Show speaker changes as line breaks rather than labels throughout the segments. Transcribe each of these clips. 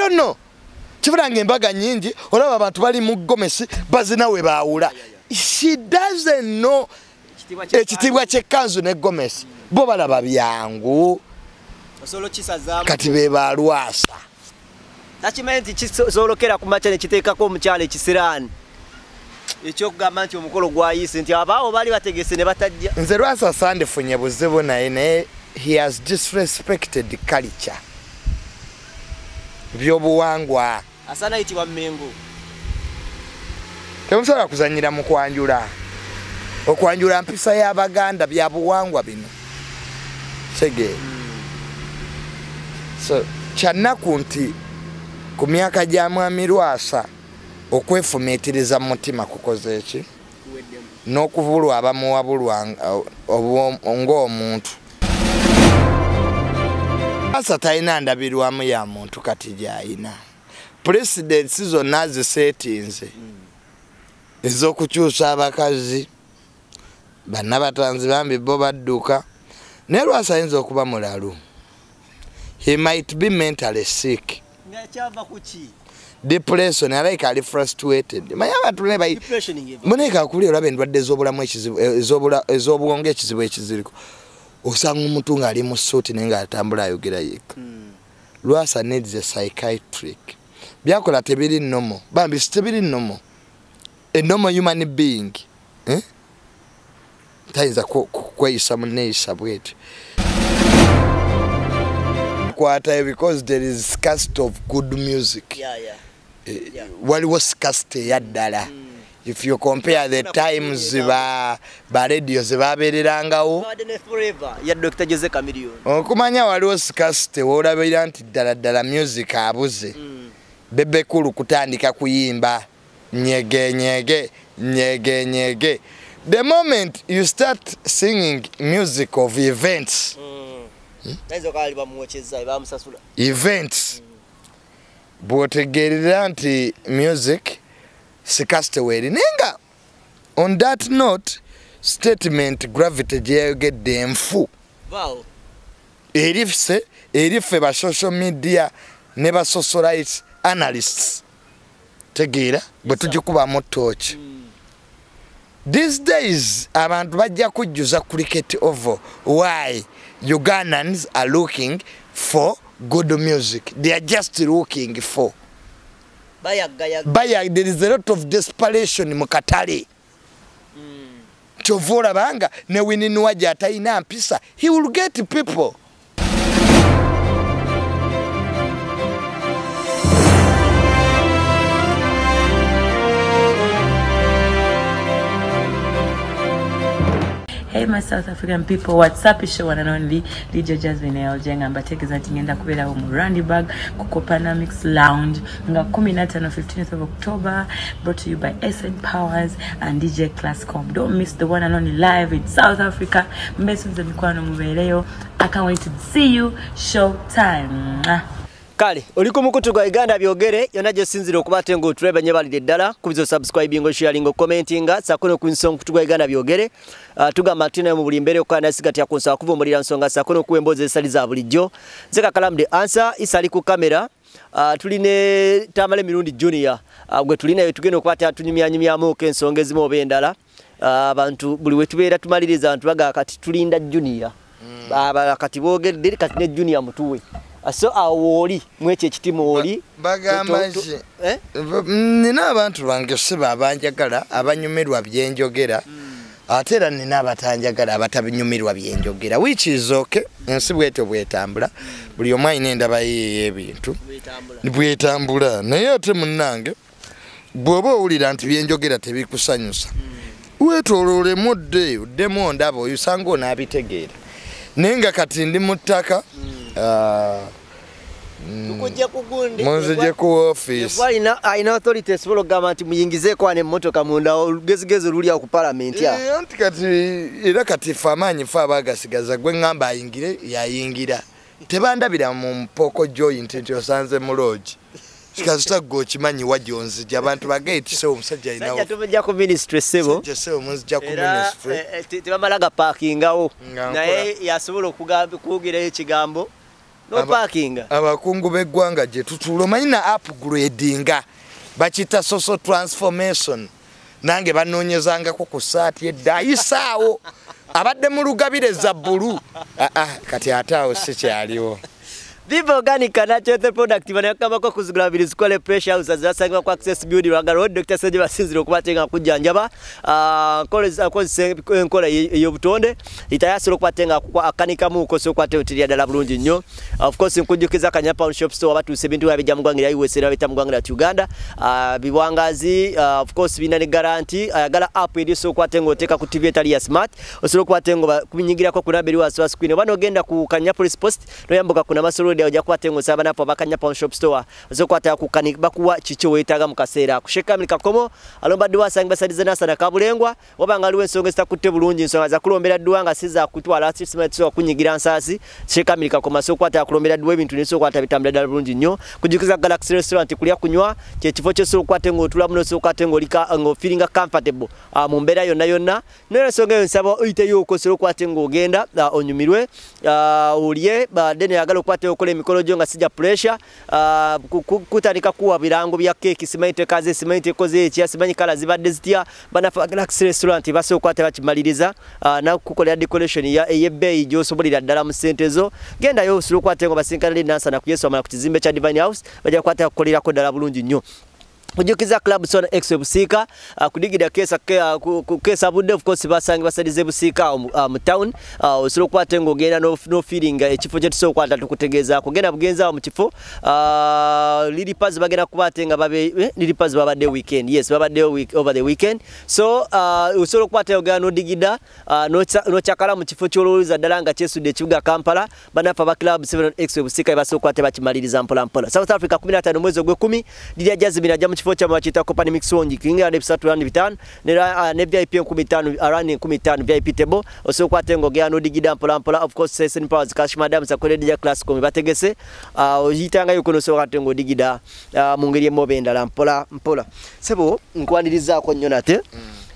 don't know. Kibula nga embaga nyingi olaba abantu bali mu gomesi bazina we baawula. She doesn't know ekitiibwa kyekkanzu ne gomesi. Bo balaba byangu. Kati be balwasa
nakimanyi nti kisolokera ku makya nekiteekako omukyalo ekisiraani ekyokugamba nti omukolo gwayise nti abaawo baali bategese ne batajja.
Nze lwasa sandifunye buzibu naye naye he has disrespected culture byobuwangwa.
Asaana yitibwa mmengo.
Temusobola kuzanyira mu kwanjula. Okwanjula mpisa y'abaganda bya buwangwa bino. Kitegeera so kyannaku nti ku myaka gya mwami lwasa okwefumiitiriza mu mutima kukoze eki n'okubulwa abamuwabulwa ng'omuntu lwasa talina ndabirwamu ya muntu kati gy'ayina pulesidensi zonna ziseetinze ez'okukyusa abakazi bannabatanzi bambi bo badduka naye lwasa ayinza okuba mulalu. He might be mentally sick. Depression alaika ali frustrated. Manye abantu muneka akuli olaba endwadde ez'obulamu ekizibu ez'obwongo ekizibu ekiziriko osanga omuntu ng'ali mu suuti naye ng'atambula ayogera yekka. Lwasa needs a psychiatric. Byakola tebiri nomo bambi tebiri nomo a normal human being eh? tayinza kweyisa muneeyisa bwetyo kwatayo because there is scarcity of good music. Waliwo scarcity eyaddala if you compare the times ba ba radio zebabeererangawo.
Ya dr jose camilion
okumanya waliwo scarcity woolabira nti ddala ddala music abuze. Bebekulu kutandika kuyimba nyege nyege nyege nyege. The moment you start singing music of events.
Bamuwokyeza bamusasula.
Events. Bwotegeerera nti music sikasite weeri naye nga on that note statement gravity gyeyayogedde enfu.
Vaawo
eri ffe eri ffe ba social media ne ba socialite analysts. Tegeera bwe tugikubamu tooki these days abantu bajja kujjuza cricket oval why ugandans are looking for good music. They are just looking for baya there is a lot of desperation mu katale. Kyova olabanga ne wininuwa gyatalina mpisa. He will get people
Hey my South African people, what's up? It's your one and only DJ Jasmine Eljenga mbategeeza nti ngenda kubeerawo mu Randyburg ku Copanamics Lounge nga 15 15th of October brought to you by SN Powers and DJ Classcom. Don't miss the one and only live in South Africa. Mbesunze mikwano mubeereyo. I can't wait to see you. Show time.
Kale oli ku mukutu gwa uganda byogere yonna gyosinzira okuba ate ngaotulaba nyebalire ddala kubiza osubscribing osharing okomentinga sako nokunyisa omukutu gwa uganda byogere. Uh, tugamba ati naye mu buli mbeera okukaa nasiga kunsaba kuvumbulira nsonga sako nokuwa emboozi ezisali za bulijjo. Nze kakalamu de ansa isali ku kamera. Uh, tuli ne tamala emirundi junior. Uh, gwe tuli naye tugenda okuba tatunyumyanyumyamuko ensonga ezimu oba endala. Abantu buli wetubeera tumaliriza abantu bagaa kati tulinda junior. Mm. kati boogedde kati ne junior mutuwe so awo oli mwekyo ekitimu oli
bagamba ki
eh?
nina abantu bange siba abanjagala abanyumirwa byenjogera. Ate era nina abatanjagala abatabinyumirwa byenjogera wikizoke ensi bwetyo bwetambula. Buli omu alina endaba yeeyo ebintu bwetambula. Naye ate munnange bw'oba owulira nti byenjogera tebikusanyusa wetoloolemu dde oddemu ondaba oyusanga onaabitegeera. Naye nga kati ndi mu ttaka ah,
tukujja kugundi
munzije ku woofiisi
alina alina authority esobola okugamba nti muyingizeeko wana emmotoka munda olugezigezi oluli awo ku palamenti awo.
Eh, anti kati era kati fe amaanyi fe abagasigaza gwe ŋŋamba ayingire yayingira. Tebandabira mu mpoko joint nti osanze mu loogi kikazita gwe okimanyiwa gyonzija? Abantu bagayitise omusajja
tumujja ku ministry sebo
jese munzija ku ministry.
eh, eh, te- tebamala gapaakingawo
Nga nkola.
naye yasobola okugamba- kwogerayo ekigambo
abakungu b'eggwanga gye tutuula omanyi na upgradinga bakita social transformation. Nange banoonyezangako ku saati edda ayisaawo abadde mu lugabire za bbulu. Aa kati ate awo sikyaliwo
Viva Organic Natural Product banakambako kuzigula biri zikole pressure house zasangibwa ku Access Beauty Rwanda Road. Dr. Seje basinzira okubatenga kujjanjaba ah koleza kozese enkola y'obutonde itayasira okubatenga akanika mu koso kwate otirya dala bulungi nnyo. Of course nkujukiza kanya pound shop store batuse bintu babijja mugwangira iwesera bita mugwangira Uganda. Ah biwangazi ah, of course bina ne guarantee. Ayagala app eri so kwatenga oteka ku TV ya smart. Osobola okwatenga kubinyigirako ku naberi wa screen. Bano ogenda ku kanya police post noyambuka kuna masoro dia ojja kwatenga osaba napo bakanya pound shop store. Ozokwata ku kani bakuwa chicho wetaga mu kaseera kusheka milika komo alomba duwa sangi basadize nasana kabulengwa. Wabanga aliwo ensonga ezitakutte bulungi ensonga za kulombera duwa nga siza kutwala sisima so kunyigira nsasi. Sheka milika komo so kwata kulombera duwa ebintu niso kwata bitambula dala bulungi nnyo kujukiza Galaxy restaurant kulya kunywa. Kyo so kwatenga otula muno so kwatenga olika ngo feeling comfortable. Uh, mu mbeera yonna yonna. Naye ensonga eyo nsaba oyiteyo okosera okwatenga ogenda uh, onyumirwe. Uh, olye badde neyagala okwatenga okola emikolo gyo nga sijja pressure ku- ku- kutandika kuwa birango bya keeki simanyi tekaze simanyi tekoze ekya simanyi kala zibadde zitya banafa Galaxy restaurant basobola okwata bakimaliriza nakukolera decoration ey'ebbeeyi gy'osobolera ddala mu ssente zo. Gendayo osula okwatenga basinkana ne nansana ku yesu amala ku kizimbe kya divine house bajja kukwata kukolerako ddala bulungi nnyo kujukiza club sona x busiika uh, kudigida kesa ke, uh, ku- kesa budde of course busiika awo mu uh, mu town. Uh, osobola okukwata nga ogenda no, no feeling uh, ekifo kye tusobola okukwata tukutegeeza kugenda bugenzi awo mu kifo uh, lilipas bagenda kukwata nga babe eh, lilipas babadde weekend. Yes babadde week, over the weekend. So uh, osobola okukwata ogenda nodigida uh, nocha- nokyakala mu kifo kyolowooza ddala nga kyesudde ekibuga kampala. Banafa ba club 7 x busiika basobola okukwata bakimaliriza mpola mpola south africa 15 mwezi ogwekumi lirya jazimira ajja mu kifo kyamwe bakiyita company mix wongi kinga ne bisatu ne ra- ne vip enkumi ttaano rand enkumi ttaano vip table. Osobola okukwata nga ogenda nodigida mpola mpola of course sesen powers cash madam sakoledija classical bategese. Uh, oyitangayo kono osobola okukwata nga odigida uh, mu ngeri emoba endala mpola mpola. Sebo nkwanirizaako nnyo nate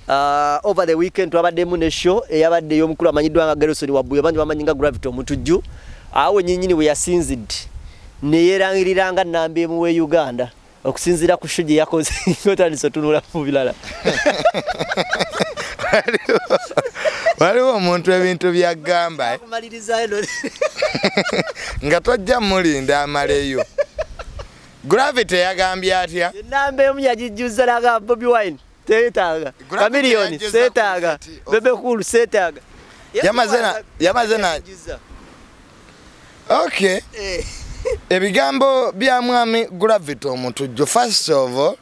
Uh, over the weekend twabaddemu ne show eyabadde ey'omukulu amanyiddwa nga gerosoni wabbuyo bangi bamanyi nga gravity omutujju. Awo nyinyini we yasinzidde neyeerangirira nga namba emu we uganda okusinziira ku gye yakoze otandise otunula mu birala.
Waliwo omuntu ebintu byagamba. Eh, nga tojja mulinda amaleyo. Gravity yagambye atya?
Namba emu yagijjuza naga bobi wine
Gravity
kamiliyoni
yageza
seetaaga.
ku kiti.
bebe kulu seetaaga.
Yamaze na- yamaze ebigambo bya mwami gravity omutujju first of all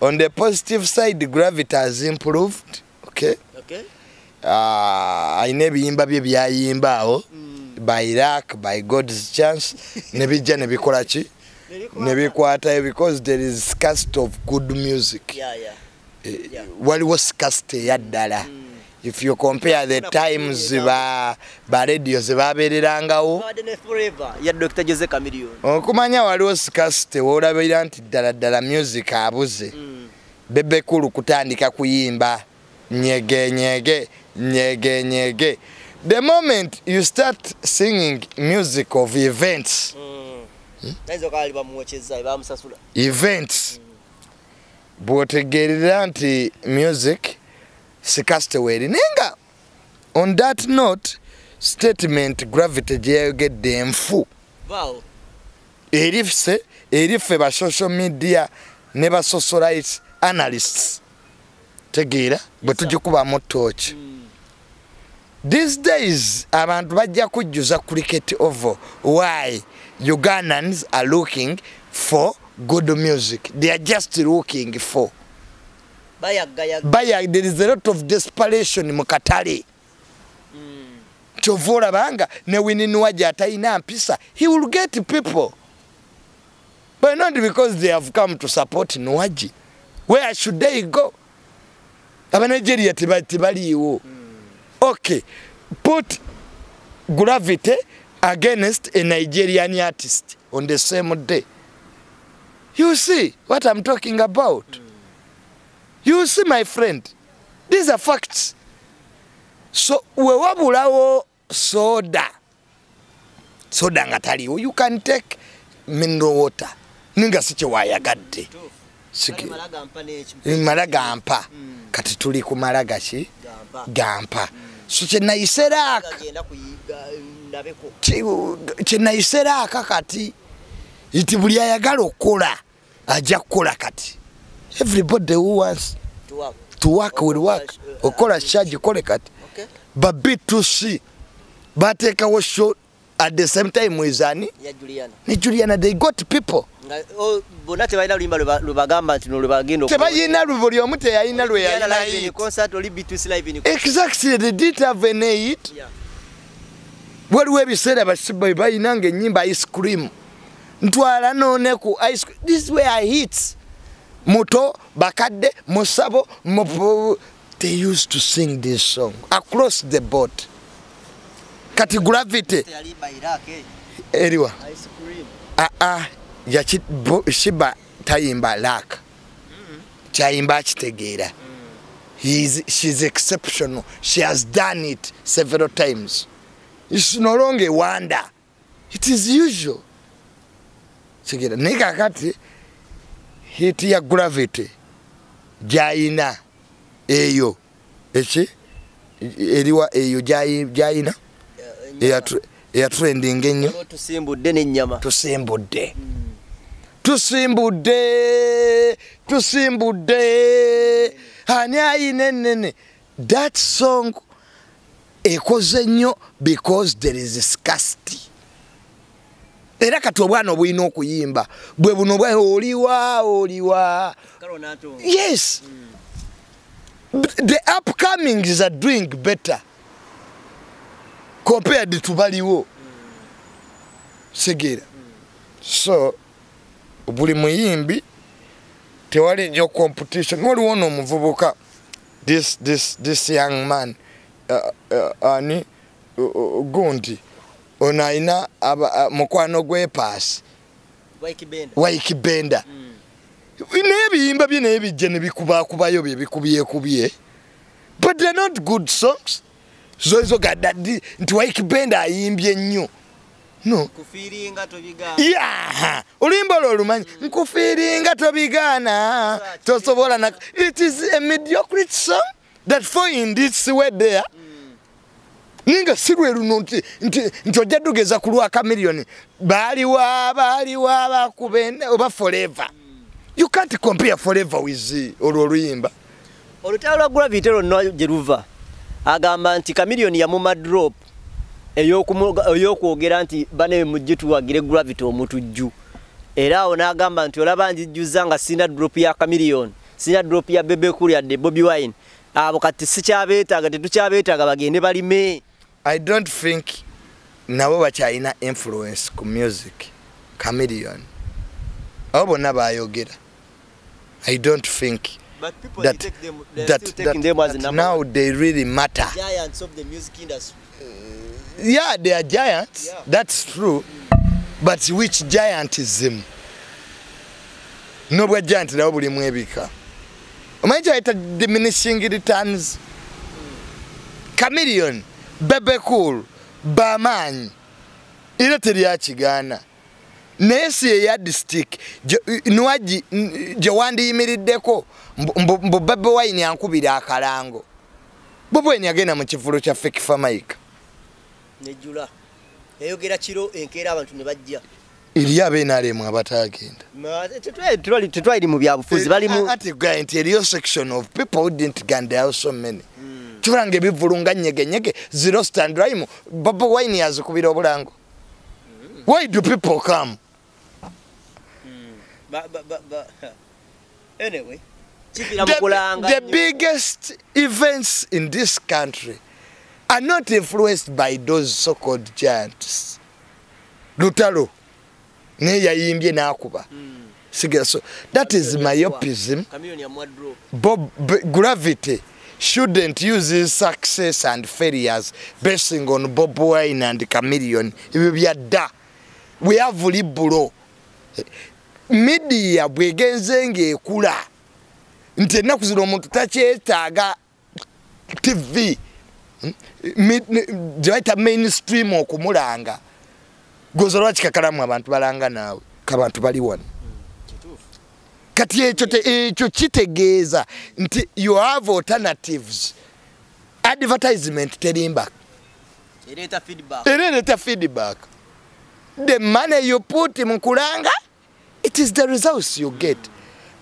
on the positive side gravity has improved okay?
Okay.
uh, ayina ebiyimba bye byayimba awo by luck by god's chance nebijja nebikola ki? Nebikwatayo because there is scarcity of good music.
Yeah, yeah.
Eh,
Yeah.
waliwo scarcity eyaddala if you compare the times ba ba radio
ya Dr. Jose Chameleone.
okumanya waliwo scarcity woolabira nti ddala ddala music abuze. Bebekulu kutandika kuyimba nyege nyege nyege nyege. The moment you start singing music of events.
Bamuwecheza bamusasula.
events. Bw'otegeerera nti music scarcity weeri naye nga on that note statement gravity gye yayogedde enfu. Eri ffe eri ffe ba social media ne ba socialite analysts. Tegeera bwe tugikubamu tooki these days abantu bajja kujjuza cricket oval why ugandans are looking for good music. They are just looking for. Baya there is a lot of desperation mu katale. Kyova olabanga ne wininwa gy'atalina mpisa he will get people. But not because they have come to support nwaji where should they go? Abanigeria teba- tebaliiwo okay put gravity against a nigerian artist on the same day. You see what i'm talking about you see my friend these are facts. So we wabulawo soda. Soda nga taliwo. You can take mineral water. Ninga si kyewayagadde Siki- mala gampa kati tuli ku mala gaki gampa. So kyenayiseraaka kyenayiseraaka kati nti buli ayagala okukola ajja kukola kati everybody who wants to work. will work. Okola charge kole kati. ba b2c bateekawo show at the same time wezani ne juliana. They got people.
Bonna tebalina lulimba lwe ba- lwe bagamba nti no lwe bagenda
tebayina lwe buli omu teyalina lwe yalina hit. exactly they did have an hit waliwo ebiseera basiba balina nga enyimba ice cream. Ntwala none ku ice cream. This were hits muto bakadde musabo mu- they used to sing this song across the board. Kati gravity. Eriwa. Aa yaki bo- shiba tayimba laka kyayimba akitegeera He's, she's exceptional. She has done it several times. It's no longer wonder. It is usual. Sigera naye kakati hit ya gravity gyayina. Eyo. Eki? Eriwa eyo gyayina? Eyatu- eyatrendinga ennyo.
Tusimbudde n'ennyama.
Tusimbudde. Tusimbudde tusimbudde. Ani ayina enene that song ekoze nnyo because there is scarcity era kati obwana obulina okuyimba bwe buno bwa oliwa oliwa. Yes. The upcomings are doing better compared to baliwo. Segera. So buli muyimbi tewali nyo competition. Waliwo noomuvubuka this, this, this young man uh, uh, ani uh, uh, gundi ono alina mukwano gwepaasi waikibenda. Naye ebiyimba bye naye bijja ne bikubakubayo bye bikubyekubye but they're not good songs. Zoizo gadadi nti waikibenda ayimbye nnyo. No. Yaha oluyimba olwo olumanyi nkufiiringa tobigaana. Tosobola na it is a mediocrity song that fall in this way there ninga si lwe luno nti nti- nti ojja tugeza ku lwa kamiliyoni baaliwa baaliwa bakubende oba forever. You can't compare forever with olwo oluyimba.
Olutalo lwa gravity lwonna gye luva. Agamba nti kamiliyoni yamuma drop ey'okumu- ey'okwogera nti bane mujje tuwagire gravity omutujju era awo n'agamba nti olaba njijjuza nga sina drop ya kamiliyoni sina drop ya bebekulu yadde bobi wine. Abo kati sikyabeetaaga tetukyabeetaaga bagende balime
i don't think nabo bakyalina influence ku music chameleon. Abo bonna bayogera i don't think
But people
that,
take them,
that,
still taking
that,
them as
that now they really matter.
Giants of the music industry.
yeah they are giants.
Yeah.
that's true. But which giant is giantism? Nobwa giant nabo bulimu ebika omanyi kyaita diminishing returns. Chameleon bebekul bamaanyi era teryakigaana naye si eya distic nwagi gye wandiyimiriddeko mbu- bebe wine ankubira akalango. Bobi wine yagenda mu kivulo kya fekifa mike.
Nejjula eyogera kiro enkeera abantu ne bajja.
Eri abenaremu abatagenda.
Ma- tetwali- mu byabufuzi bali mu
ati guy nti eriyo section of people who didn't gan there are so many. kibulanga ebivulu nga nyegenyege zero stand rime bobi wine yazikubira obulango. Why do people come?
Ba- ba- ba- ba- anyway
the, the biggest events in this country are not influenced by those so-called giants. Lutalo naye yayimbye n'akuba. Sigera so that is myopism. Bob gravity shouldn't use his success and failures basing on Bob Wine and Chameleon. Ebyo byadda. We have liberal. Media bwegenze ng'ekula nti ennaku zino omuntu takyetaaga tv hmm, mi- ne- gye bayita mainstream okumulanga goza lwaki kakalamu abantu balanga naawe kabantu bali wano kati ekyo ekyo kitegeeza nti you have alternatives. Advertisement terimba. Era ereeta feedback. The money you put mu kulanga it is the results you get.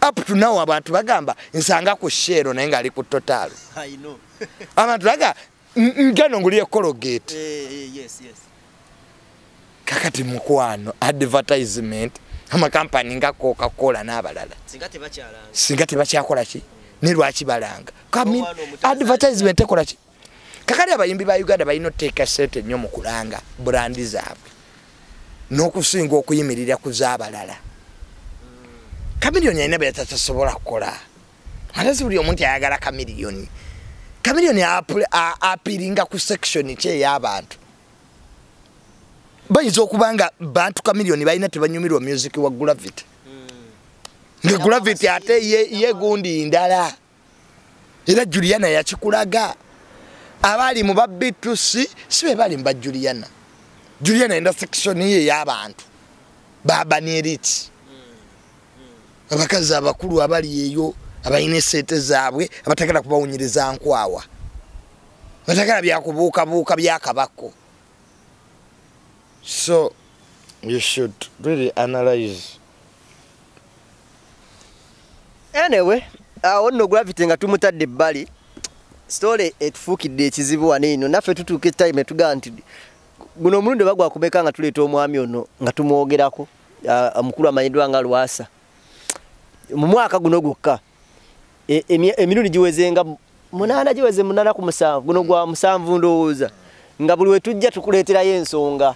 Up to now abantu bagamba nsanga ku shero naye ngaali ku total. Abantu baga ngeno nguliye cologate
eh eh,
kakati mukwano advertisement amakampani nga coca-cola n'abalala.
Singa
tebakyakola ki? Ne lwaki balanga? Advertisement ekola ki? Kakali abayimbi ba uganda balina oteeka sente nnyo mu kulanga burandi zaabwe n'okusinga okuyimirira ku z'abalala. Kamiliyoni alina bye tatasobola kukola. Ate si buli omuntu ayagala kamiliyoni. Kamiliyoni apiringa ku section ki ey'abantu bayinza okuba nga bantu kamiliyoni balina tebanyumirwa music wa gravity. Nga gravity ate ye, gundi ndala. Era juliana yakikulaga. Abaali mu ba b2c si be bali mu ba juliana. Juliana enda section ye ey'abantu babaneriti abakazi abakulu abali eyo abalina esente zaabwe abatagala kubawunyiriza nkwawa. Batagala byakubuukabuuka byakabako so you should really analyze.
Anyway awo nno gravity nga tumutadde ebbali story etufuukidde ekizibu wano eno naffe tutuuka etime etugaa nti guno omulundi oba gwakumeka nga tuleeta omwami ono nga tumwogerako ah, omukulu amanyiddwa nga lwasa. Mu mwaka guno gwokka e- emirundi giwezenga munaana giweze munaana ku musanvu guno gwa musanvu ndowooza nga buli wetujja tukuleeterayo ensonga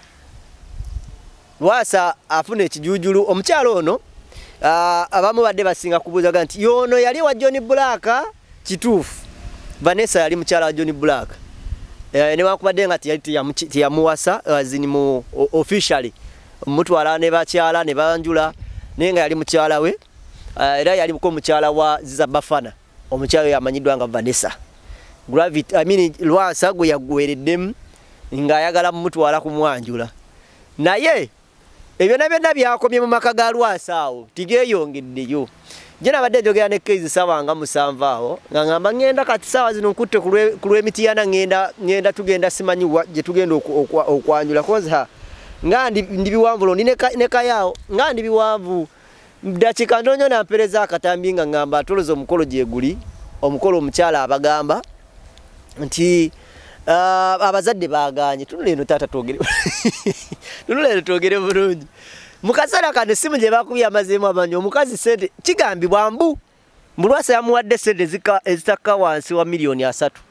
lwasa afuna ekijujulu omukyalo ono abamu badde basinga kubuuzaga nti yono yali wa john black? Kituufu. Vanessa yali mukyala wa john black. Eh, newankubadde nga tiyali tiyamu- tiyamuwasa azini mu officially. Mutwala ne bakyala ne banjula naye nga yali mukyala we Ah, era yaliko mukyala wa zizabafana omukyala oyo amanyiddwa nga vanessa. Gravity I mean, lwasa gwe yaggwereddemu ng'ayagala mumutwala kumwanjula. Naye ebyo na byonna byakomye mu maka ga lwasa awo tigeeyongeddeyo je nabadde njogera ne kezi sawa nga musanvu awo nga ngamba ŋŋenda kati sawa zino nkutte ku lwe- ku lw'emitiyana ŋŋenda tugenda simanyi wa- gye tugenda okwanjula kozi ha nga ndi ndi biwanvu londi ne ka- ne kayaawo nga ndi biwanvu. Dakiika ndonyo nampereza akatambi nga ŋŋamba atoloza omukolo gye guli. Omukolo omukyala abagamba nti abazadde baganye. Tunula eno taata twogere tunula eno twogere bulungi. Mu kaseera kano essimu gye bakubye amazeemu amanyi omukazi sente kigambibwa mbu mulwasa yamuwadde sente ezitakka wansi wa miliyoni asatu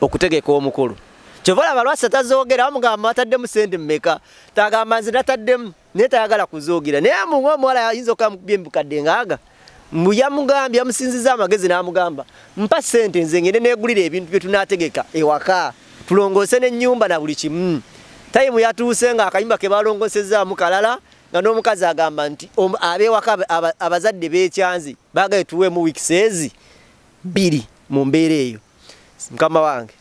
okutegeka omukolo kyova olaba lwasa tazoogera bamugamba bataddemu sente mmeka. Tagama nze nataddemu naye tayagala kuzoogera naye munga omuwala ayinza okamukubya embukadde ngaaga mbu yamugambye yamusinziza amagezi n'amugamba mpa sente nze ngende neegulira ebintu bye tunaategeka ewaka tulongoose n'ennyumba na buli kimu. Tayimu yatuuse nga akayumba ke balongosezaamu kalala nga n'omukazi agamba nti ab'ewaka aba- aba- abazadde b'ekyanzi baagaye tuweemu wikiseezi bbiri mu mbeera eyo. Mukama wange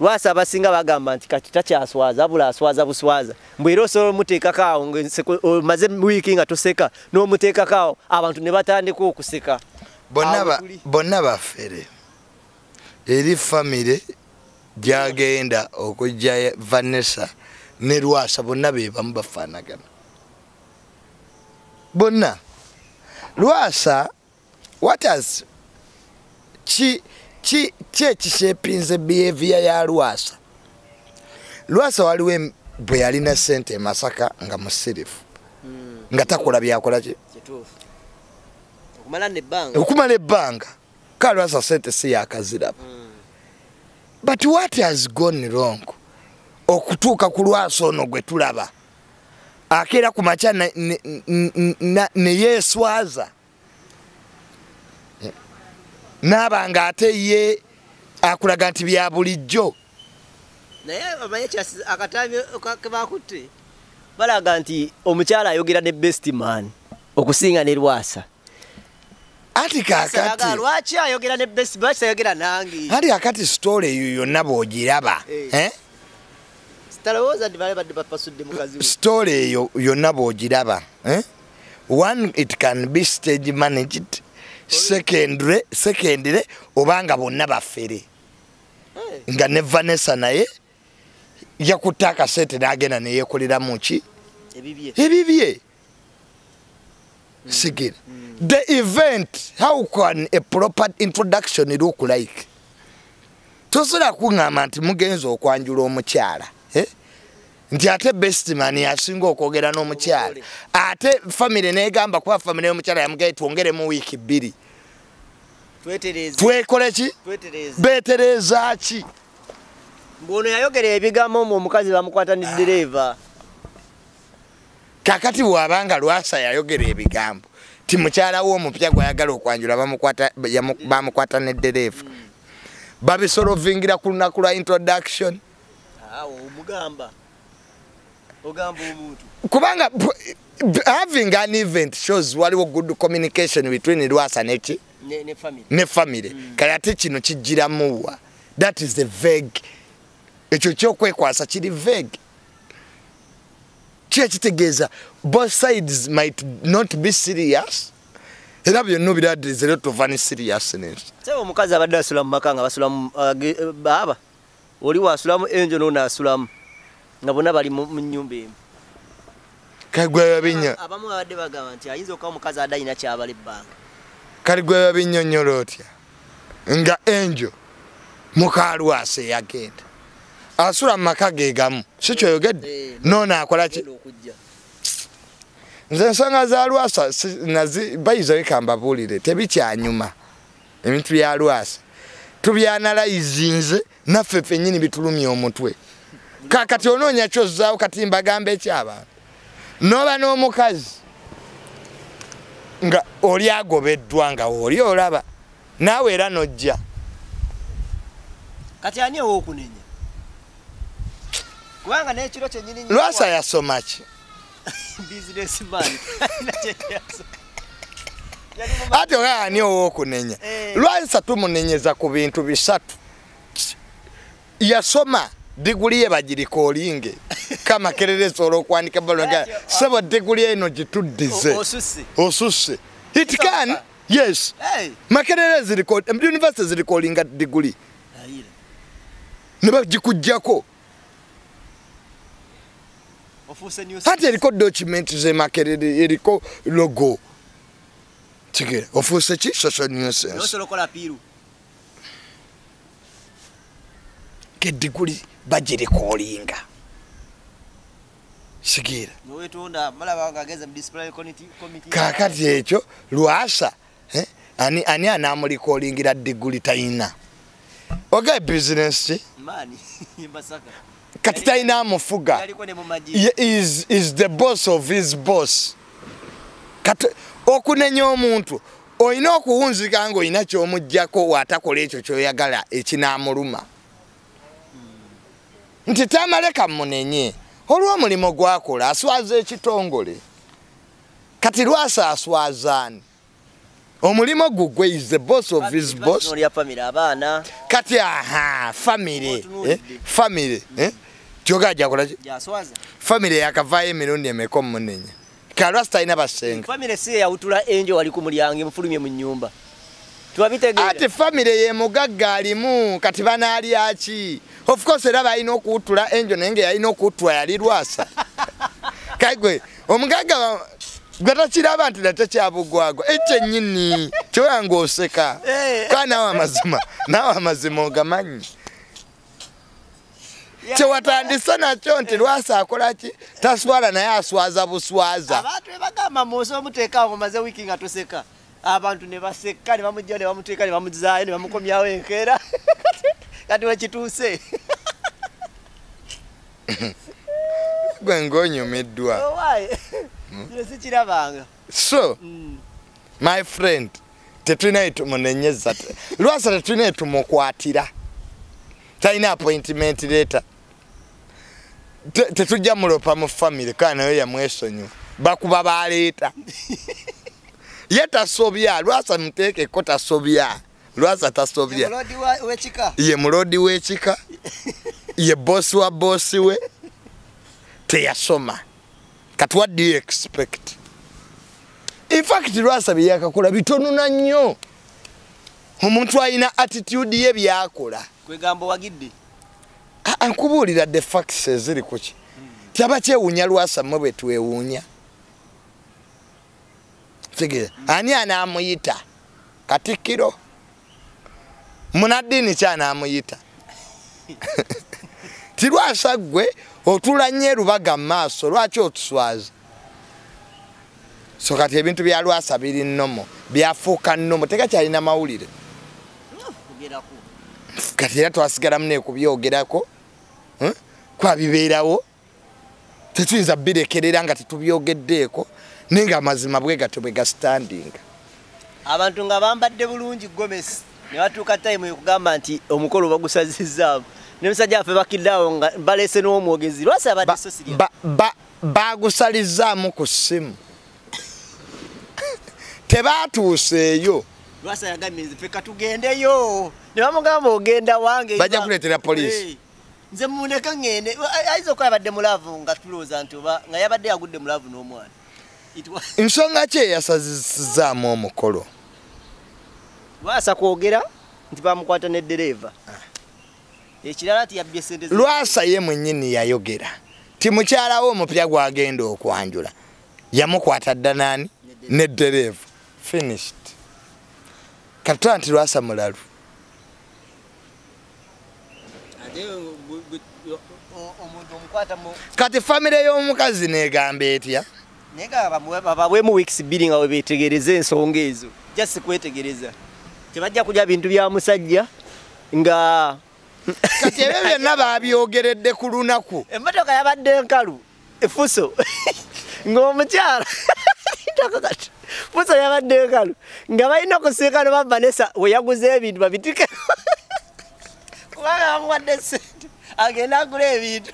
lwasa abasinga bagamba nti kati takyaswaza abula aswaza buswaza? Mbw era osobola omuteekako awo omaze wiiki nga toseka n'omuteekako awo abantu ne batandika okuseka.
Bonna
Awo
ba-
tuli.
bonna baffere eri famire gyagenda okujja vanessa ne lwasa bonna bebamu bafaanagana. Bonna. Lwasa watas ki ki ki ekishepinze behavior ya lwasa? Lwasa waliwo bwe yalina sente e masaka nga musirifu nga takola byakola ki
kituufu. Okumala
ebbanga. Kale lwasa sente si yakaziraba but what has gone wrong? Okutuuka ku lwasa ono gwe tulaba. Akeera ku makya neyeeswaza naaba nga ate ye akulaga nti bya bulijjo.
Naye kyasi akatambi kebakutte balaga nti omukyala ayogera ne best man okusinga ne lwasa
anti kakati
lwaki ayogera ne man lwaki ayogera nange?
Anti kakati sitole eyo yonna bw'ogiraba
Eh.
eh?
talowooza nti bale badde bapasudde mukazi we
story eyo yonna bw'ogiraba eh? one it can be stage managed. Secondary secondary obanga bonna baffere. Nga ne vanessa naye yakutte akasente n'agenda neyekoleramu ki?
Ebibye.
Ebibye sigira the event how can a proper introduction look like? Tosobola kuŋŋamba nti mugenza okwanjula omukyala eh? nti ate bestman yasinga okwogera n'omukyala. Ate famire negamba kuba famire y'omukyala yamugaye twongeremu wiiki bbiri. Twekole ki? Beetereeza ki?
Ng'ono yayogera ebigambo mu omukazi bamukwata ne ddereeva
kakati bw'abanga lwasa yayogera ebigambo ti mukyala we omupya gwayagala okwanjula bamukwata- bamukwata neddereeva babisolovingira ku lunaku lwa introduction. Kubanga having an event shows waliwo good communication between lwasa neki
ne ne family.
Ne famire kale ate kino kijiramuwa that is the vague. Ekyo kyokwekwasa kiri vague ki ekitegeeza both sides might not be serious. Era byonna obiradiriza era tova ne seriousness.
Sebe omukazi abadde asula mu maka nga basulamu age- baaba oli wasulamu enjo noono asulamu nga bonna bali mu nnyumba emu.
Kale gweba binya
abamu babadde bagamba nti ayinza okuba omukazi adde alina kyabala ebbanga.
Kale gweba binnyonnyola otya? Nga enjo mukalwasa eyagenda asula mu maka ge gamu. Si kyoyogedde?
Eh,
noono akola ki?
Genda okujja
nze ensonga za lwasa bayiza wekambabuulire tebikyanyuma. Ebintu bya lwasa. Tubyanalayizinze naffe fenyini bitulumya omutwe. Kakati onoonya kyozaawo kati mbagamba ekyabantu noba n'omukazi nga oli agobeddwa nga oli olaba naawe era nojja.
Kati ani owookunenya kubanga n'ekiro kyennyini
lwasa yasoma ki?
Bizinesi maani alina kyeyasoma yali mu
ate oba ani owookunenya
Eh.
lwasa tumunenyeza ku bintu bisatu? Yasoma diguli ye bagirikoolinge kamakerereza olwokuwandika balga sebo diguli eno gituddize.
O- osusse.
Osusse. It can? Yes.
Hey,
makerere ziriko university zirikolinga diguli.
Ayira.
ne bagikugjako ate eriko document ze makerere eriko logo? Kigera ofuuse ki? Social nuisance.
Nosobola okukola piiru.
Kediguli bagirikolinga sigira.
Nowetonda malaba nga ageza mu disciplinary committee committee.
kakati ekyo lwasa eh, ani, ani anamulikolingira diguli talina oga business ki?
Maani mbasaka
kati talina amufuga is, is the boss of his boss. Kati okunenya omuntu olina okuwunzika ngaolina kyomugjako waatakola ekyo kyoyagala ekinamuluma. Nti tamaleka munenye olw'omulimu gwakola aswaza ekitongole. Kati lwasa aswazaani omulimu gugwe is the boss of his boss.
famire
kati aha famire
Otunuulidde.
eh, famire eh, kyogaa jakolaki
gyaswaza
famire yakavaayo emirundi emeka omunenya kalwasi talina basenga
famire si yawutula enjo wali ku mulyango emufulumye mu nnyumba. Tubabitegeera
ate famire ye mugagga alimu kati banaalya ki? Of course era balina okuwutula enjo naye nga yalina okuwutula yali lwasa. Kagwe omugagga gwe takiraba nti natekyabugwagwa ekyennyini kyoyanga oseka
Eh.
kaa naawe amazima naawe amazima ogamanyi kyewatandisa nakyo nti lwasa akolaki taswala naye aswaza buswaza.
Abantu ebagamba muosi omuteekawo mumaze wiiki nga toseka. Abantu ne baseka ne bamujja ne bamuteeka ne bamuzaayo ne bamukomyawo enkeera. Kati wekituuse
gwe ngaonyumiddwa
owaaye kino sikirabanga
so
Mm.
my friend tetulinayo tumunenyeza lwasa tetulinayo tumukwatira talina appointment leeta tetujja mulopa mu famire kaa nayo yamwesonyiwa bakuba baleeta ye tasobya lwasa muteekeko tasobya. Lwasa tasobya. Ye mulodi w'ekika ye bosi wa bosi we. Teyasoma. Kati what do you expect? Infact lwasa byeyakakola bitonona nnyo. Omuntu alina attitude ye byakola.
Kwegamba wagidde
nkubuulira the facts eziri kuki tyaba kyewuunya lwasa mmwe bwe twewuunya. Tegeera ani anaamuyita katikkiro. Munaddiini kyanamuyita tilwasa ggwe otula nnyo erubaga mu maaso lwaki otuswaza? So kati ebintu bya lwasa biri nnomo byafuuka nnomo tegakyalina mawulire kati era twasigalamu nekubyogerako eh? kwabibeerawo tetuyinza birekerera nga tetubyogeddeeko naye nga amazima bwe gatyo bwe gasitandinga
abantu nga bambadde bulungi gomesi ne batuuka time ekugamba nti omukolo bagusazizaamu. Ne musajja waffe bakiddaawo nga balese n'omwogezi lwasi abadde so siria
Ba- ba- bagusalizaamu ku ssimu. Tebatuuseeyo
lwasi ayagambye nze feka tugendeyo ne bamugamba ogenda wange
Bajja kuleetera poliisi.
Nze mundeka ŋŋende ayinza okuba yabadde mulaavu nga tulowooza nti oba nga yabadde yagudde mulaavu n'omwana.
Nsonga ki eyasazizaamu omukolo?
Lwasa kwogera nti bamukwata neddereeva ekirala nti yabbye sente
lwasa ye mwennyini yayogera. Ti mukyalawo omupya gwagenda okwanjula. Yamukwata dda naani? Neddereeva finished. Katula nti lwasa mulalu
ate bu- bu- o- omuntu omukwata mu
kati famire y'omukazi negamba etya?
Naye nga babawemu weeks bbiri nga webetegereza ensonga ezo just kwetegereza. Tebajja kulya bintu bya musajja nga
kati ebyo byonna babyogeredde ku lunaku.
Emmotoka yabadde nkalu efuso ng'omukyala fuso yabadde nkalu nga balina okusinkana ba vanessa weyaguza ebintu babitike kubanga bamuwadde sente agenda agula ebintu.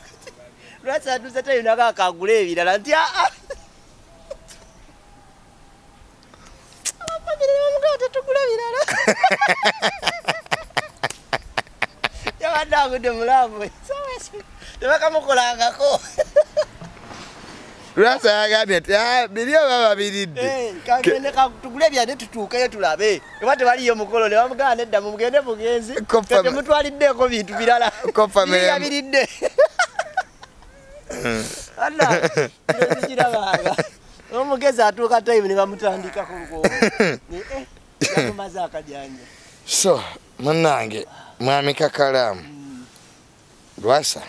Lwaki atuuse tayinako akagula ebirala? Nti aa abapapire bamugaba tetugula birala. Yabadde agudde mulavu tebakamukolangako
lwasa yagambye nti "Ah, biri oba babiridde.
Eh, tugule byane tutuukeyo tulabe. Oba tebaliyo mukolo ne bamugana nedda mugende bugenzi
Ko fam-
temutwaliddeeko bintu birala. Yabiridde. Alla kirabanga omugezi atuuka time ne bamutandikako yamumaze akajanja.
So munange mwami kakalaamu lwasa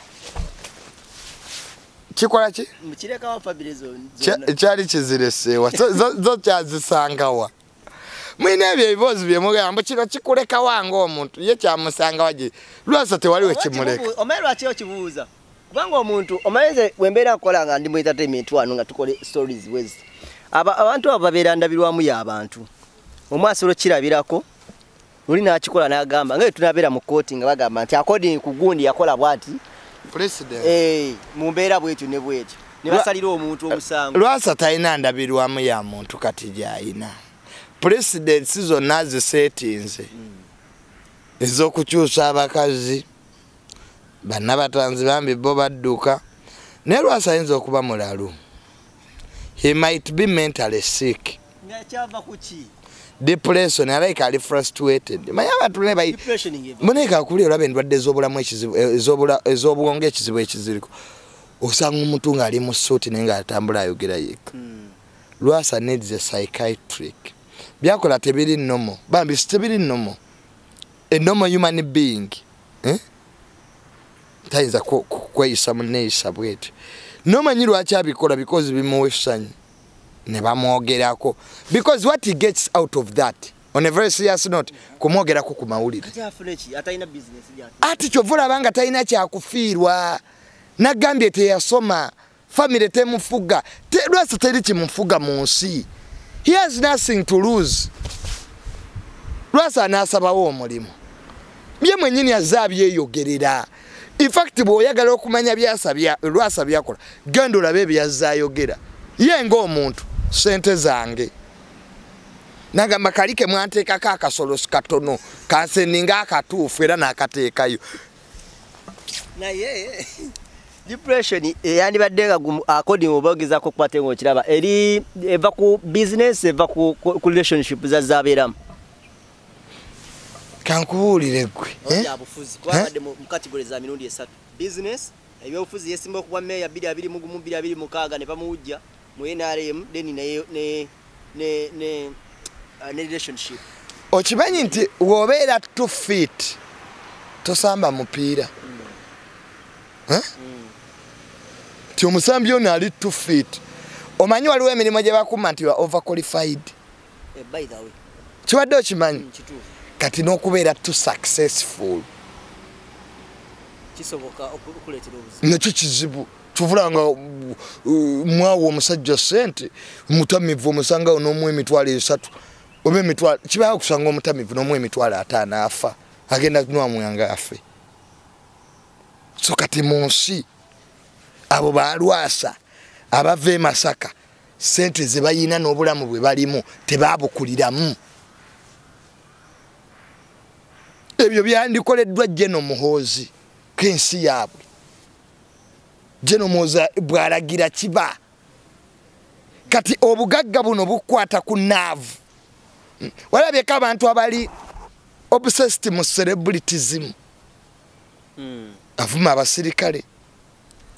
kikola ki?
Mukirekawo fabire
Kya- kyali kizireseewa. Zo- kyazisangawa mwina ebyo ebiboozi byemugamba kino kikulekawa ngaomuntu ye kyamusangawa gye? Lwasa tewaliwe kimuleka?
omanyi lwaki okibuuza kubanga omuntu omanyize wembeera nkola nga ndi mu entertainment wano nga tukole stories Aba- abantu abo babeera ndabirwamu y'abantu omwasobola okirabirako luli nakikola n'agamba nga tunabeera mu kooti nga bagamba nti according ku gundi yakola bwati mu mbeera bwetyo ne bwetyo. Ne
Lwa-
basalira omuntu omusango.
lwasa talina ndabirwamu ya muntu kati gyayina. Pulesidensi zonna zisetinze. Ez'okukyusa abakazi bannabatanzi bambi bo badduka. Naye lwasa ayinza okuba mulalu. He might be mentally sick.
Nga kyava ku ki
depression alaika ali frustrated. Manye abantu ne bayi
depression ngeva
muneka akuli olaba endwadde ez'obulamu ekizibu ez'obula- ez'obwongo ekizibu ekiziriko. Osanga omuntu ng'ali mu suuti naye ng'atambula ayogera yekka. Lwasa needs a psychiatric. Byakola tebiri nomo bambi tebiri nomo a normal human being eh? tayinza kweyisa muneeyisa bwetyo nomanyi lwaki abikola because bimuwa essanyu ne bamwogerako. Because what he gets out of that on a very serious note kumwogerako ku mawulire. Ati kyova olabanga talina kyakufiirwa nagambye teyasoma famire temufuga Te- lwasa teri kimufuga mu nsi? He has nothing to lose. Lwasa anaasabawo omulimu? Bye mwenyini azze abyeyogerera infact bw'oyagala okumanya byasabya lwasa byakola genda olabe ebyazze ayogera ye ng'omuntu sente zange. Nagamba kali ke mwanteekako akasolo katono kanseninga akatuufu era n'akateekayo.
Naye depression eyandibadde nga according obaogezako okubate nga okiraba eri eva ku business eva ku, relationship zazabeeramu
kankubuulire gwe eh?
ebyobufuzi yesimba okuba meya 2226 ne bamuwujja mu nrm then ne, relationship.
Okimanyi nti wobeera two feet tosamba mupiira. Eh? ti omusambi ono ali two feet omanyi waliwo emirimu gye bakuma nti wa overqualified?
Eh, by the way.
Kibadde okimanyi?
Mm,
kati n'okubeera too successful. Nakyo kizibu tuvulanga uh, mwawo omusajja sente mutamivu omusangawo n'omu emitwalo esatu. Oba emitwalo kibaawo kusanga omutamivu n'omu emitwalo ataano afa agenda nwamwanga afe. So kati mu nsi abo balwasa abava e masaka sente ze bayina n'obulamu bwe balimu tebabukuliramu ebyo byandikoleddwa jeno muhoozi k'ensi yaabwe jeno muhoozi bw'alagira kiba. Kati obugagga buno bukwata ku naavu walabyeko abantu abali obsessed mu celebritism. Avuma abasirikale.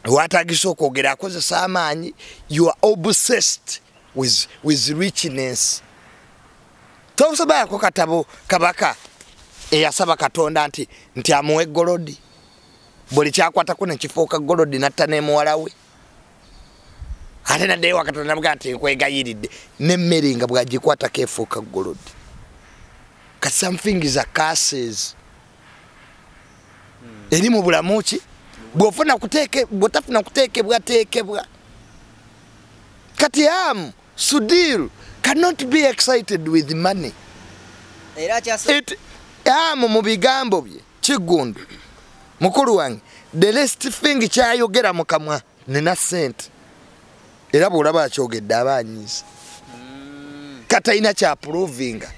Watagisa okwogera akozesa amaanyi. You are obsessed with, with richness. Tosobolako katabo kabaka eyasaba katonda nti nti amuwe golodi buli kyakwatako nekifuuka golodi natta nemuwala we. Ate naddeyo wakatonda nabuga nti nkwegayiridde nemmere nga bwagikwatako efuuka golodi. Kati something is a curses. Eri mu bulamu ki? Bwofuna kuteeke bwotafuna kuteekebwa teekebwa kati am sudir cannot be excited with money.
Era
am mu bigambo bye kigundu mukulu wange the last thing kyayogera mu kamwa nina sente era bwolaba akyogedde abanyiisa kati alina kyapuruvinga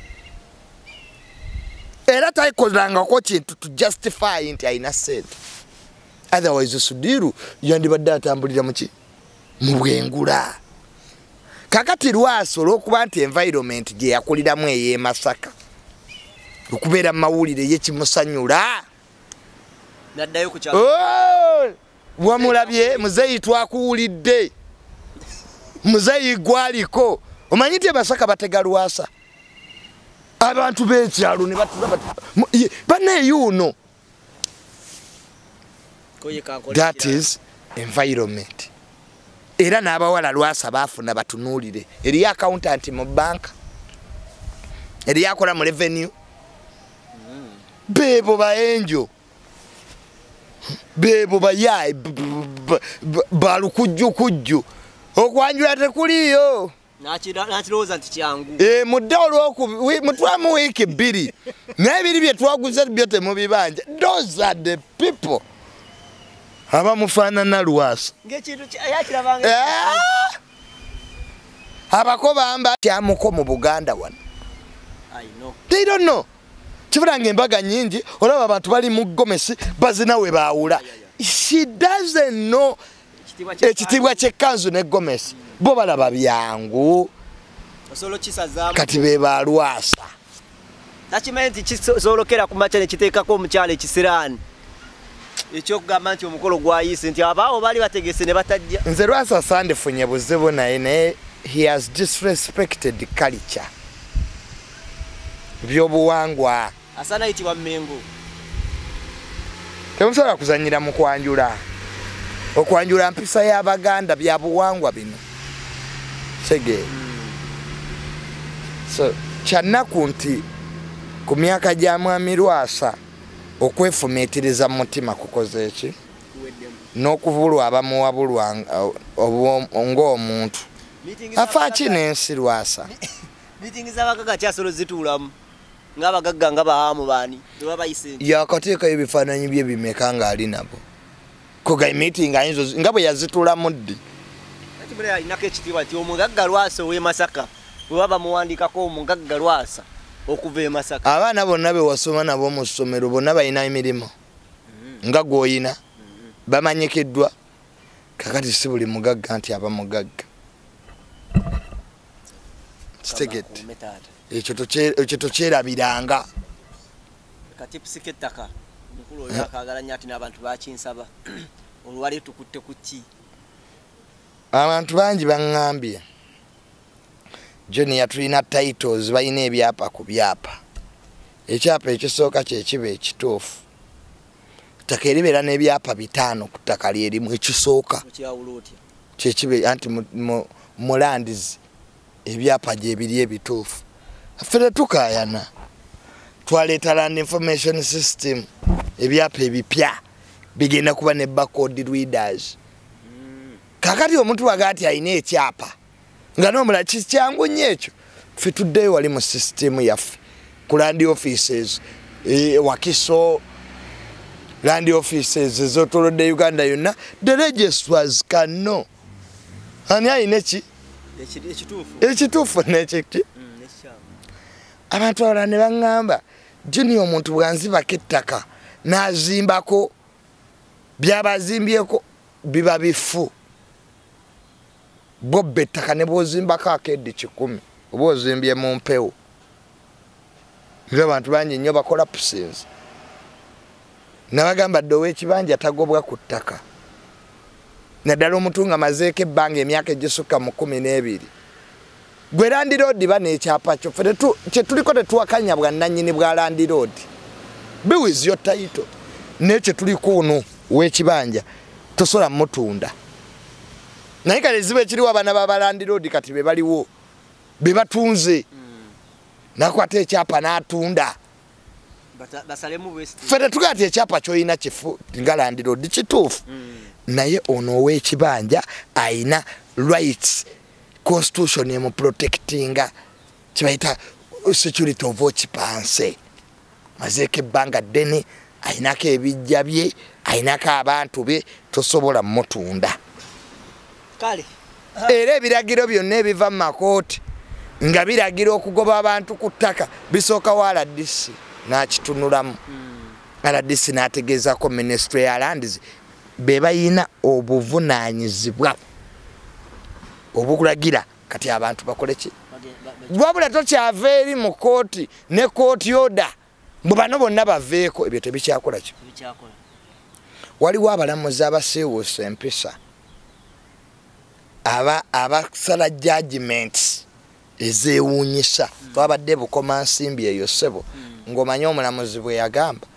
era tayikozangako kintu to justify nti alina sente otherwise sudiru yandibadde atambulira muki mu bwengula. Kakati lwasi olwokuba nti environment gye yakuliramu ey'e masaka okubeera mu mawulire ye kimusanyula
naddayo ku kya
Oh! wamulabye muzeyi twakuwulidde. Muzeyi gwaliko. Omanyi nti emasaka batega lwasa? Abantu b'ekyalo ne batula bati-
koye kankole
that is environment. Era n'abawala lwasa baafuna batunuulire. Eriyo accountant mu banka. Eriyo akola mu revenue. Beebo baenjo beebo bayaye b- b- b- balukujjukujju okwanjula tekuliyo.
Nakirowooza nti kyangu.
Eh, mudde olwokutwamu wiiki bbiri n'ebiri bye twaguze byo temubibanja those are the people. Abamufaanana lwasa Eh? abako bamba kyamuko mu buganda wano. They don't know kibulanga embaga nyingi olaba abantu bali mu gomesi bazina we bawula she doesn't know ekitiibwa kyekkanzu. ne gomesi. Bo balaba byangu. Kati be balwasa
nakimanyi nti kisolokera ku makya nekiteekako omukyalo ekisiraani ekyokugamba nti omukolo gwayise nti abaawo baali bategese ne batajja.
Nze lwasa sandifunye buzibu naye naye he has disrespected culture. Byobuwangwa
asaana yitibwa mmengo.
Temusobola kuzanyira mu kwanjula. Okwanjula mpisa y'abaganda bya buwangwa bino. Tegeera so kyannaku nti ku myaka gya mwami lwasa okwefumiitiriza mu mutima kukoze eki? N'okubulwa abamuwabulwa ng'omuntu. Afa ki n'ensi lwasa?
Miitingi z'abagagga kyasolo zituulamu ng'abagagga nga bahaamu baani beba bayise nti
yakateekayo ebifaananyi bye bimeka ng'ali nabo? Kugai meeting ayinza nga bwe yazitulamu ddi
akibula alinako ekitiibwa nti omugagga lwasa ow'e masaka bweba bamuwandikako omugagga lwasa okuva e masaka.
Abaana bonna be wasoma nabo mu ssomero bonna balina emirimu. Nga gw'oyina bamanyikiddwa. Kakati si buli mugagga nti aba mugagga. Kitegedde. Ekyo tokye- ekyo tokyerabiranga
kati pusika ettaka omukulu oyo akagala nnyo ati n'abantu bakinsaba olwali tukutte ku ki?
Abantu bangi baŋŋambye. Junior tulina titles balina ebyapa ku byapa. Ekyapa ekisooka kyekiba ekituufu. Ttaka eribeera n'ebyapa bitaano ku ttaka lyerimu ekisooka. Kyekibe anti mu landizi ebyapa gyebiri ebituufu ffe tetukayana twaleeta land information system. Ebyapa ebipya. Bigenda kuba ne bacode readers. Kakati omuntu waga ati alina ekyapa. Nga nomula kikyangu nnyo ekyo? Ffe tuddeyo wali mu system yaffe. Ku land offices e, wakiso land offices ezotolodde uganda yonna the registrars kano. Ani alina eki?
Eki- ekituufu
nekiki. Abantu abalala ne baŋŋamba juni omuntu bwanzibako ettaka n'azimbako byabazimbyeko biba bifu. Bwobba ettaka ne bwozimbako akeddi kikumi oba ozimbye mu mpewo. Nze abantu bangi nnyo bakola pusinzi nabagamba dde ow'ekibanja tagobwa ku ttaka. Naddala omuntu nga mazeeko ebbanga emyaka egisukka mu kumi n'ebiri gwe landiroodi ba n'ekyapa kyo. Ffe tetu- kyetuliko tetuwakanya bwa nannyini bwa landiroodi biwizyo tayito naye kyetuliko ono w'ekibanja tosobola mutunda. Naye kale ezibu ekiriwo abaana babalandiroodi kati be baliwo be batunze. Nakwata ekyapa n'atunda. Ffe tetugaa ti ekyapa kyolina kifu nga landiroodi kituufu. Naye ono ow'ekibanja ayina rights constitution emuprotectinga kibayita security of occupancy. Mazeeko ebbanga ddene ayinako ebijja bye ayinako abantu be tosobola mutunda
kale.
Era ebiragiro byonna ebiva mu makooti nga biragira okugoba abantu ku ttaka bisookawo rdc n'kitunulamu rdc n'ategeezako ministry ya lands be bayina obuvunanyizibwa obukulagira kati abantu bakole ki? Wabula tokyava eri mu kooti ne kooti oda mbu bano bonna baveeko ebyo tebikyakola ki? Waliwo abalamuzi abasiiwuusa empisa aba abasala judgments ezewuunyisa twabadde bukoma nsimbi eyo ssebo ng'omanye omulamuzi bwe yagamba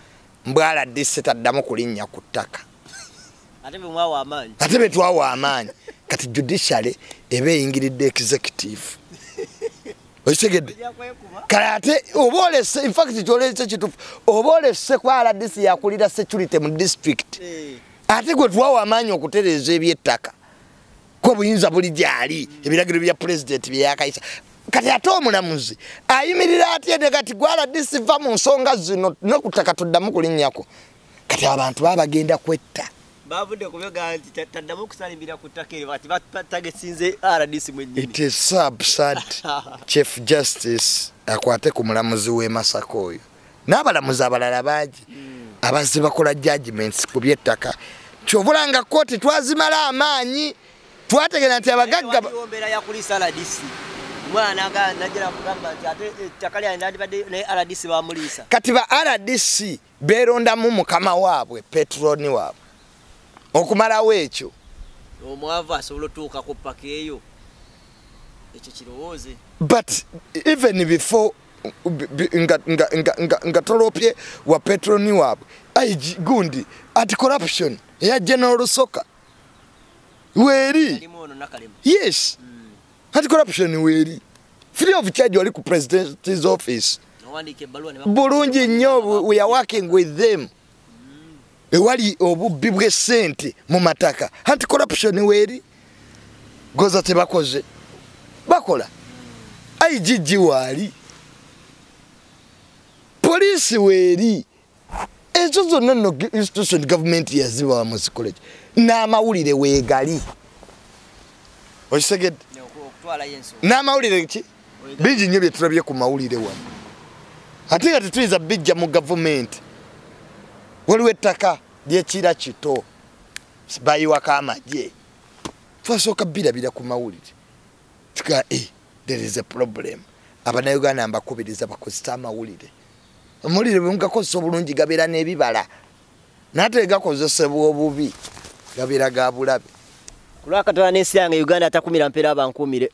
mbwaladise taddamu kulinnya ku ttaka.
Ate
ate betwawa amaanyi kati judiciary eba eyingiridde executive. Okitegedde?
Ebyakwekuba.
kale ate oba olese infact kyolese kitufu oba olese ku rdc yakulira security mu district
Eh,
ate gwe twawa amaanyi okutereeza ebyettaka ko obuyinza buli gyali ebiragiro bya pulezidenti byeyakayisa kati ate omulamuzi ayimirira atya ne kati gwaladisi va mu nsonga zino noku ttaka tuddamu kulinnyako kati abantu baba bagenda kwetta
bavudde kubega nti ta- taddamu kusalimbira ku ttaka eryo ati batagesinze rdc mwennyini.
It is so absurd chief justice akwate ku mulamuzi w'e masaka oyo. N'abalamuzi abalala bangi abazze bakola judgments ku byettaka. Kyovulanga kooti twazimala amaanyi twategera nti abagagga ba-
waliwo mbeera yakulisa rdc omwana najera kugamba nti ate ettaka lyange nandibadde naye rdc bamuliisa
kati ba rdc beerondamu mukama waabwe petroni waabwe okumalawo ekyo
omwavu asobola otuuka ku paka eyo. Ekyo kirowooze.
But even before nga, nga, nga, nga, nga tolopye wa petroni waabwe aig gundi ati corruption eya general Rusoka weeri? Yes. Mm. ati corruption weeri. Free of charge wali ku president's office. Bulungi nnyo we are working with them ewali obubbi bw'essente mu mataka. Anti corruption weeri? Goza tebakoze. Bakola. Igg waali. Poliisi weeri? Ezo zonna gi- institution gavumenti yazibawa mu zikolegi n'amawulire weegali. Okisegedde n'amawulire ki? Bingi nnyo byetulabye ku mawulire wano. Ate nga tetuyinza bijja mu gavumenti waliwo ettaka lyekira kito bayiwako amagye. Twasooka birabira ku mawulire. Tuga e there is a problem. Abanayuganda mbakubiriza bakozesa amawulire. Amawulire bwemugakozesa obulungi gabeera n'ebibala. Naate gakozesebwa obubi gabeera ga bulabe.
Kulwakatola n'ensi yange uganda atakumira mpeera abankuumire